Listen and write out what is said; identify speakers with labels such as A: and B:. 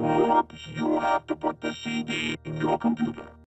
A: Oops, you have to put the CD in your computer.